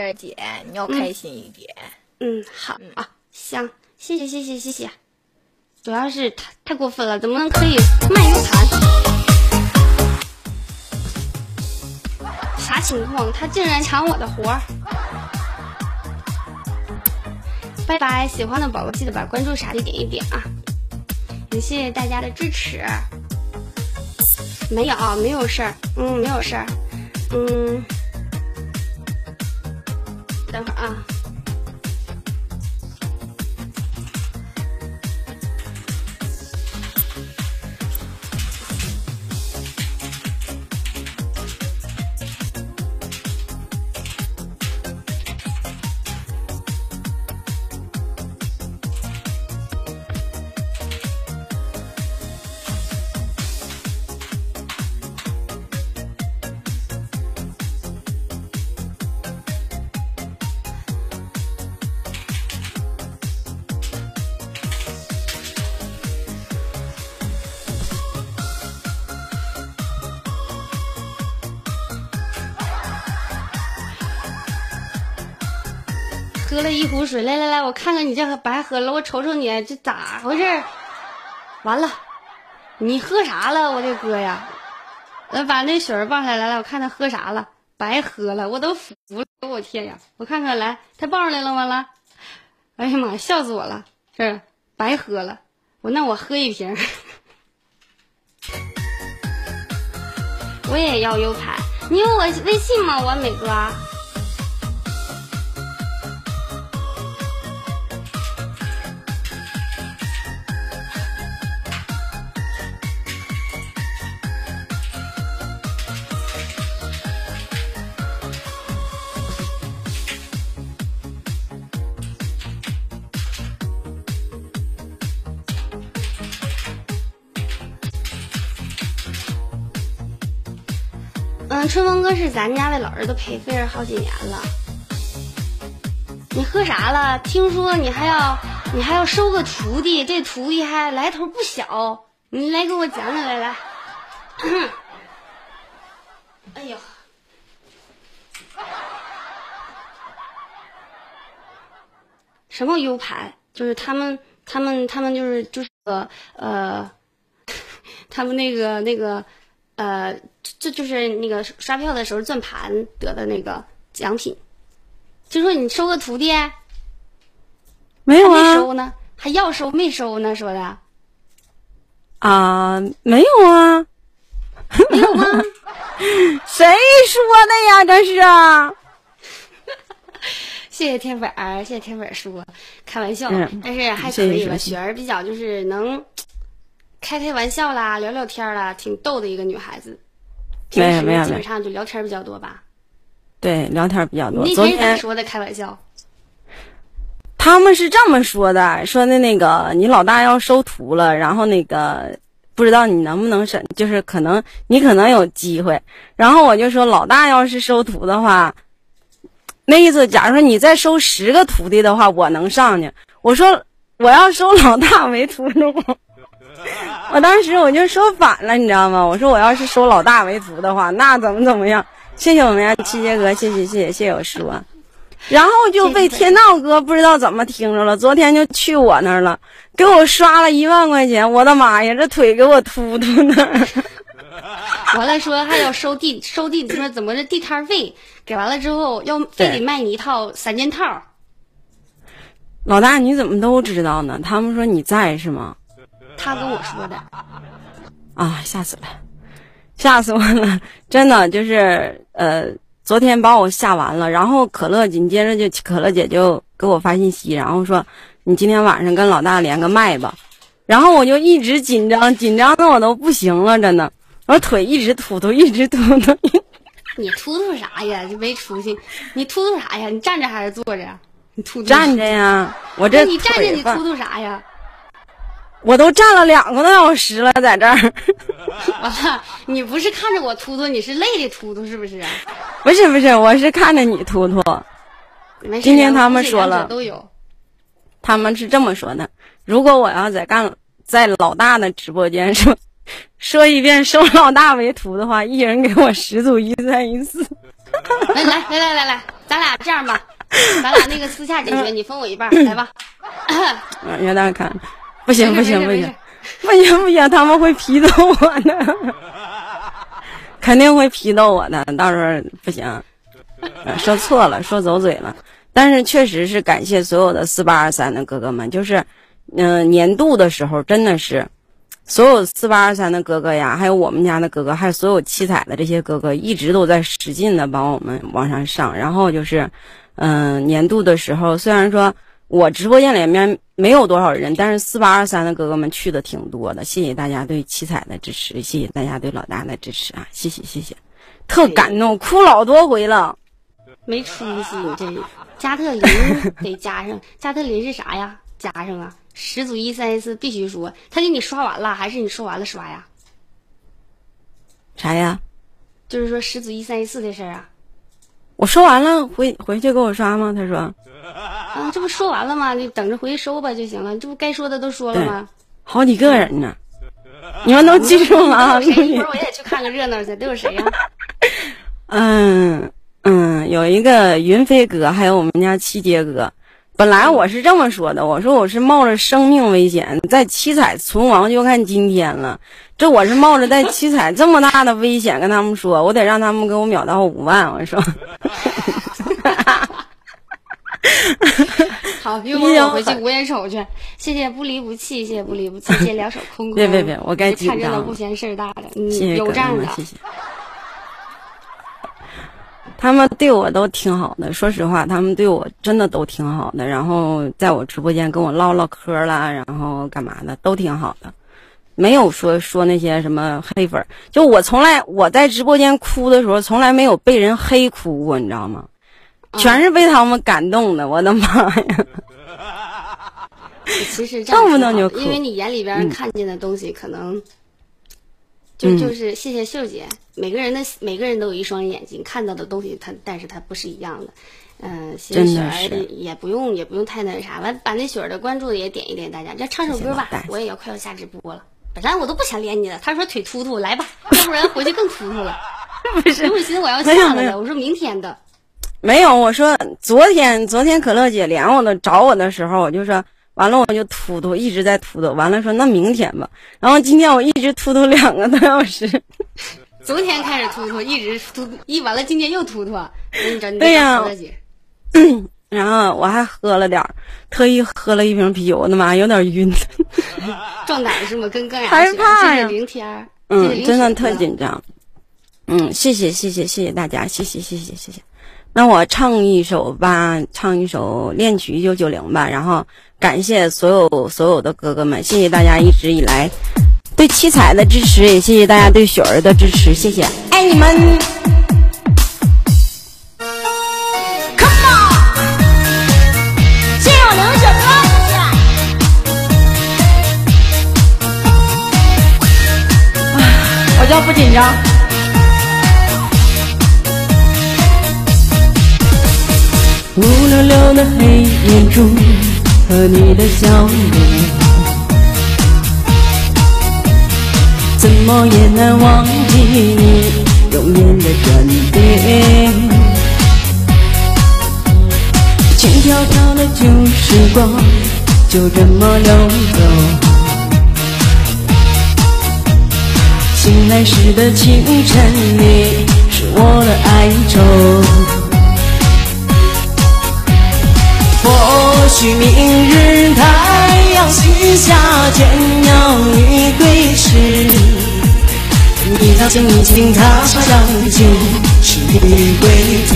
儿姐，你要开心一点。嗯，好啊，行，谢谢谢谢谢谢。主要是太太过分了，怎么能可以卖 U 盘？啥情况？他竟然抢我的活儿！拜拜，喜欢的宝宝记得把关注啥的点一点啊！也谢谢大家的支持。没有，没有事儿，嗯，没有事儿，嗯，等会儿啊。喝了一壶水，来来来，我看看你这白喝了，我瞅瞅你这咋回事？完了，你喝啥了，我的哥呀！来把那水儿抱下来，来我看他喝啥了，白喝了，我都服了，我天呀！我看看来，他抱上来了吗？来，哎呀妈呀，笑死我了，是白喝了，我那我喝一瓶，我也要 U 盘，你有我微信吗？完美哥。春风哥是咱家的老儿子陪飞儿好几年了。你喝啥了？听说你还要你还要收个徒弟，这徒弟还来头不小。你来给我讲讲来来。哎呦，什么 U 盘？就是他们他们他们就是就是呃呃，他们那个那个。呃，这就是那个刷票的时候转盘得的那个奖品。听说你收个徒弟，没有啊？收呢？还要收没收呢？说的啊，没有啊，没有吗？谁说的呀？这是啊。谢谢天粉儿，谢谢天粉儿说开玩笑，但是还可以吧。雪儿比较就是能。开开玩笑啦，聊聊天啦，挺逗的一个女孩子。平时基本上就聊天比较多吧。对，聊天比较多。那天咋说的？开玩笑。他们是这么说的：说的那个你老大要收徒了，然后那个不知道你能不能审，就是可能你可能有机会。然后我就说，老大要是收徒的话，那意思，假如说你再收十个徒弟的话，我能上去。我说我要收老大为徒的话。我当时我就说反了，你知道吗？我说我要是收老大为徒的话，那怎么怎么样？谢谢我们家七杰哥，谢谢谢谢谢谢我说，然后就被天道哥不知道怎么听着了，昨天就去我那儿了，给我刷了一万块钱，我的妈呀，这腿给我突突的。完了说还要收地收地，说怎么这地摊费给完了之后要非得卖你一套三件套。老大你怎么都知道呢？他们说你在是吗？他跟我说的，啊，吓死了，吓死我了！真的就是呃，昨天把我吓完了。然后可乐紧接着就可乐姐就给我发信息，然后说你今天晚上跟老大连个麦吧。然后我就一直紧张，紧张的我都不行了，真的，我腿一直突突，一直突突。你突突啥呀？就没出息！你突突啥呀？你站着还是坐着？你突站着呀！我这你站着，你突突啥呀？我都站了两个多小时了，在这儿。完了，你不是看着我突突，你是累的突突，是不是？不是不是，我是看着你突突。今天他们说了，都有。他们是这么说的：如果我要在干在老大的直播间说说一遍收老大为徒的话，一人给我十组一三一四。来来来来来来，咱俩这样吧，咱俩那个私下解决，你分我一半，来吧。嗯，让大家看，不行不行不行 不行不行，他们会批斗我的，肯定会批斗我的，到时候不行，呃说错了，说走嘴了。但是确实是感谢所有的四八二三的哥哥们，就是，嗯、年度的时候真的是，所有四八二三的哥哥呀，还有我们家的哥哥，还有所有七彩的这些哥哥，一直都在使劲的帮我们往上上。然后就是，嗯、年度的时候，虽然说我直播间里面没有多少人，但是四八二三的哥哥们去的挺多的，谢谢大家对七彩的支持，谢谢大家对老大的支持啊，谢谢谢谢，特感动，哭老多回了。没出息，你这加特林得加上，加特林是啥呀？加上啊，十组一三一四必须说，他给你刷完了，还是你刷完了刷呀？啥呀？就是说十组一三一四的事儿啊，我说完了，回回去给我刷吗？他说，啊，这不说完了吗？你等着回去收吧就行了，这不该说的都说了吗？好几个人呢，你们都记住了啊？一会儿我也去看个热闹去，都有谁呀、嗯嗯，有一个云飞哥，还有我们家七杰哥。本来我是这么说的，我说我是冒着生命危险在七彩存亡，就看今天了。这我是冒着在七彩这么大的危险跟他们说，我得让他们给我秒到五万。我说，好，一会儿我回去无眼瞅去。谢谢不离不弃，谢谢不离不弃，谢谢两手空 空。别别别我该看热闹不嫌事儿大的，嗯，谢谢哥哥有账的，，谢谢。他们对我都挺好的，说实话，他们对我真的都挺好的。然后在我直播间跟我唠唠嗑啦，然后干嘛的都挺好的，没有说说那些什么黑粉。就我从来我在直播间哭的时候，从来没有被人黑哭过，你知道吗？全是被他们感动的，我的妈呀！其实这样动不动就哭因为你眼里边看见的东西可能。嗯就就是谢谢秀姐，每个人的每个人都有一双眼睛，看到的东西它，但是它不是一样的。嗯，谢谢雪儿的也不用也不用太那啥，完把那雪儿的关注也点一点，大家这唱首歌吧我也要快要下直播了。本来我都不想连你的，他说腿突突，来吧，要不然回去更突突了。不是我寻思我要下来了，我说明天的，没有，我说昨天昨天可乐姐连我的找我的时候，我就说完了我就突突，一直在突突，完了说那明天吧，然后今天我一直突突两个多小时，昨天开始突突，一直突突，一完了今天又突突。对呀。然后我还喝了点儿，特意喝了一瓶啤酒，我的妈有点晕，壮胆是吗？跟钢牙害怕呀。零天儿，谢谢嗯，真的特紧张，嗯，谢谢谢谢谢谢大家，谢谢谢谢谢谢。那我唱一首吧，唱一首恋曲一九九零吧，然后感谢所有所有的哥哥们，谢谢大家一直以来对七彩的支持，也谢谢大家对雪儿的支持，谢谢，爱你们。Come on，谢谢我零雪哥，我叫不紧张。乌溜溜的黑眼珠和你的笑脸，怎么也难忘记你容颜的转变。轻飘飘的旧时光就这么溜走。醒来时的清晨，你是我的哀愁。许明日太阳西下，天要与归时，你将轻轻踏上旧时归途。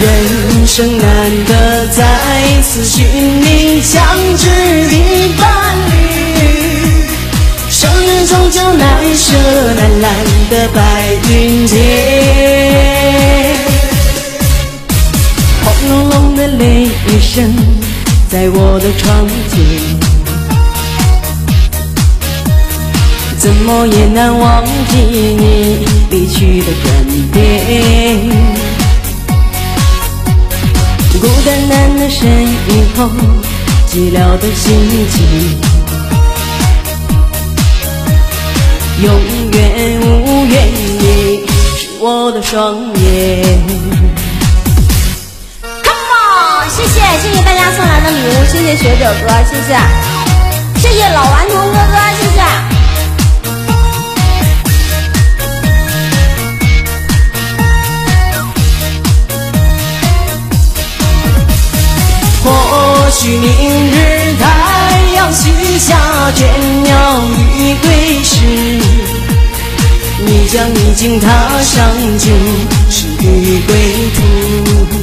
人生难得再次寻觅相知的伴侣，生日终究难舍难揽的白声在我的窗前，怎么也难忘记你离去的转变。孤单单的身影后，寂寥的心情，永远无缘你是我的双眼。谢谢大家送来的礼物，谢谢学者哥，谢谢，谢谢老顽童哥哥，谢谢。或许明日太阳西下，倦鸟欲归时，你将已经踏上旧时的归途。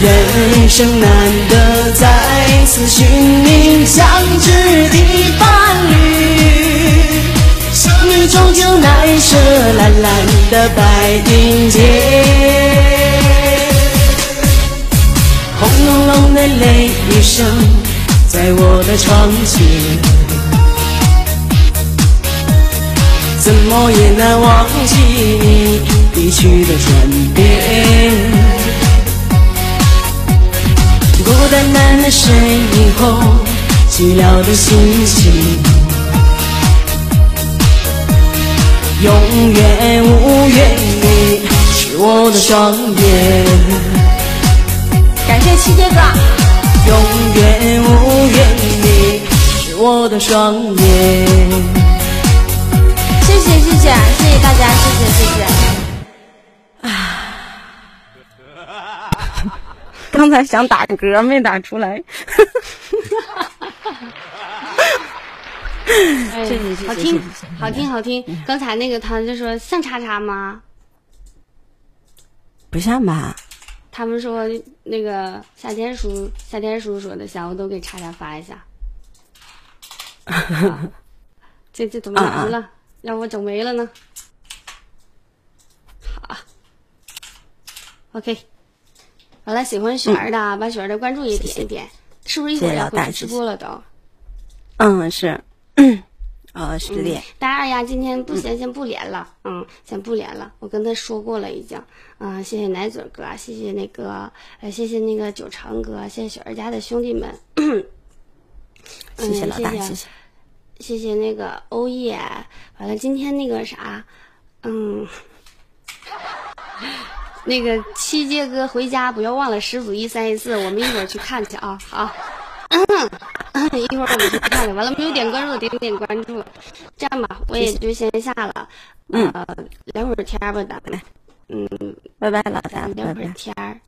人生难得再次寻觅相知的伴侣，相遇终究难舍蓝蓝的白云间。轰隆隆的雷雨声在我的窗前，怎么也难忘记你离去的转变。孤单单的身影后，寂寥的心情，永远无怨你是我的双眼。感谢七姐哥，永远无怨你是我的双眼。谢谢谢谢谢谢大家，谢谢谢谢。刚才想打嗝没打出来。哎谢谢谢谢好听谢谢谢谢好听好听。刚才那个他就说像叉叉吗？不像吧？他们说那个夏天叔夏天叔说的像，我都给叉叉发一下。啊 这这怎么完了？让我整没了呢？好，OK。完了，喜欢雪儿的，把雪儿的关注也点一点。是不是一会儿要回去直播了都？嗯，是。呃，十点。大二丫今天不先先不连了，嗯，先不连了。我跟他说过了已经，嗯，谢谢奶嘴哥，谢谢那个，呃，谢谢那个九成哥，谢谢雪儿家的兄弟们，谢谢老大，谢谢。谢谢那个欧耶。完了，今天那个啥，嗯，那个七街哥回家不要忘了十组一三一四，我们一会儿去看去啊，好。一会儿我们去看去，完了没有点关注的点点关注。这样吧，我也就先下了，嗯呃，聊会儿天儿吧，咱们，嗯，拜拜，老大，聊会儿。天儿，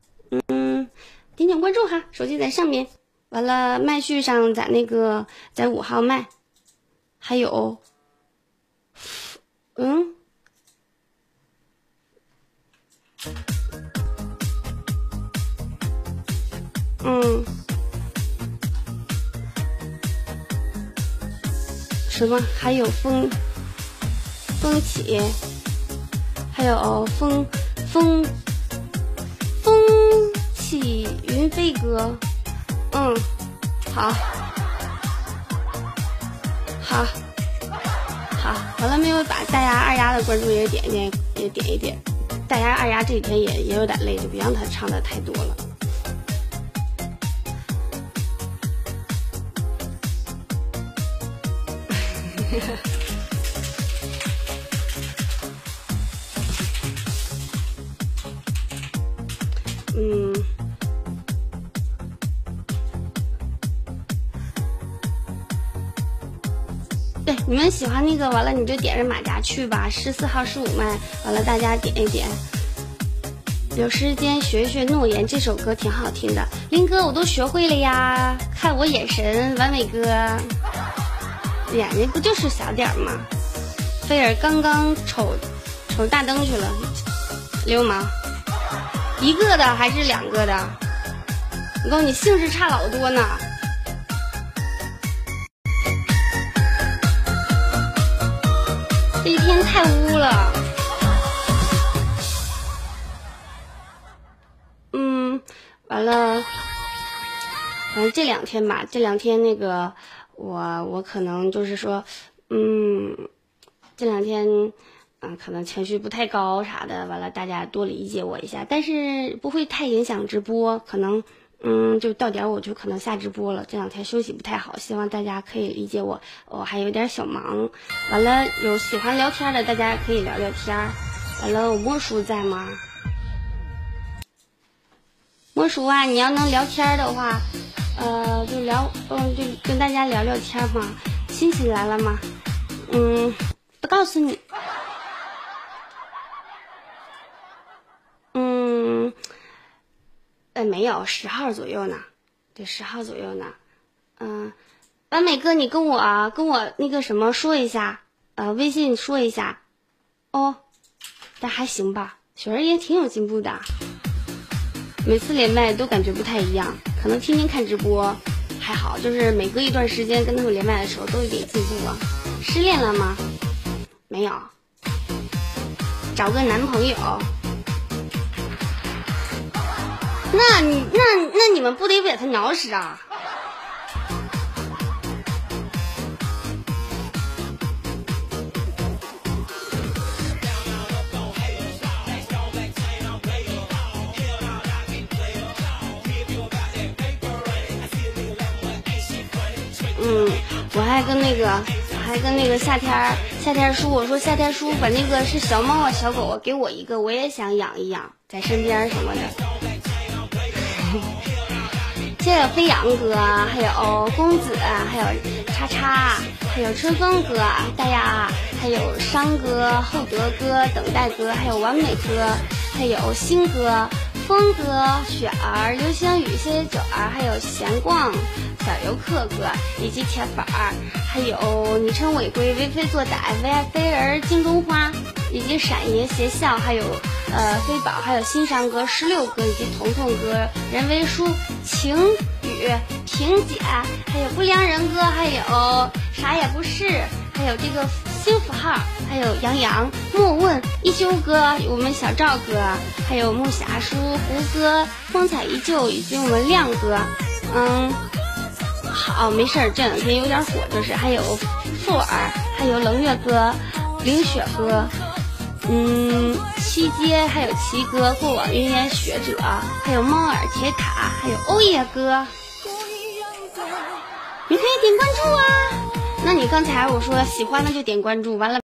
嗯，点点关注哈，手机在上面。完了，麦序上在那个在五号麦，还有，嗯，嗯，什么？还有风风起，还有风风风起云飞歌，嗯，好，好，好，完了没有？把大丫二丫的关注也点一点，也点一点。大丫二丫这几天也也有点累，就别让她唱的太多了。嗯，你们喜欢那个，完了你就点着马甲去吧。十四号十五麦，完了大家点一点。有时间学学诺言这首歌挺好听的，林哥我都学会了呀。看我眼神，完美哥，眼睛不就是小点吗？菲尔刚刚瞅瞅大灯去了，流氓，一个的还是两个的？我告诉你，姓氏差老多呢。这一天太污了。嗯，完了，反正这两天吧，这两天那个我我可能就是说，嗯，这两天嗯可能情绪不太高啥的，完了大家多理解我一下，但是不会太影响直播，可能嗯，就到点儿我就可能下直播了。这两天休息不太好，希望大家可以理解我，我还有点小忙。完了，有喜欢聊天的，大家可以聊聊天。完了，我莫叔在吗？莫叔啊，你要能聊天的话，呃，就聊，嗯，就跟大家聊聊天嘛。亲戚来了吗？嗯，不告诉你。嗯，呃，没有，十号左右呢，对，十号左右呢。嗯，完美哥，你跟我跟我那个什么说一下，呃，微信说一下，哦，但还行吧，雪儿也挺有进步的，每次连麦都感觉不太一样，可能天天看直播还好，就是每隔一段时间跟他们连麦的时候都有点进步了。失恋了吗？没有，找个男朋友。那你那那你们不得把他挠死啊？嗯，我还跟那个，还跟那个夏天夏天叔我说夏天叔把那个是小猫啊小狗啊给我一个，我也想养一养，在身边什么的。谢谢飞扬哥，还有公子，还有叉叉，还有春风哥，大家，还有商哥、厚德哥、等待哥，还有完美哥，还有新哥、风哥、雪儿、流星雨、谢谢九儿，还有闲逛、小游客哥以及铁粉儿，还有昵称违规、为非作歹、为爱飞儿、镜中花，以及闪爷邪笑，还有。呃，飞宝，还有新山哥、十六哥以及彤彤哥、人为叔、晴雨、萍姐，还有不良人哥，还有啥也不是，还有这个星符号，还有杨洋、莫问、一休哥，我们小赵哥，还有木侠叔、胡歌、风采依旧以及我们亮哥，嗯，好，没事儿，这两天有点火，就是还有 富儿，还有冷月哥、凌雪哥。嗯，七街还有七哥，过往云烟学者，还有猫耳铁塔，还有欧耶哥，你可以点关注啊。那你刚才我说喜欢的就点关注，完了